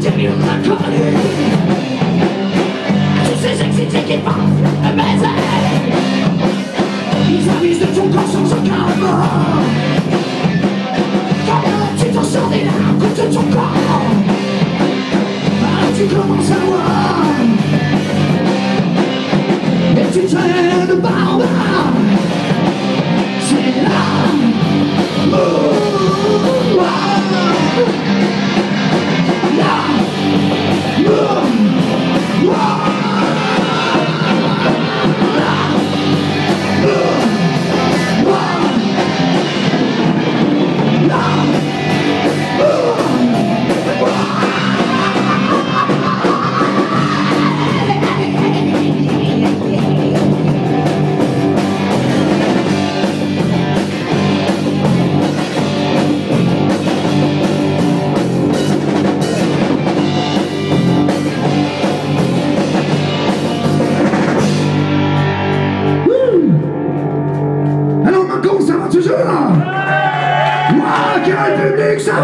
soirs, tu termines la collée Tous C'est toujours là! Moi qui république ça!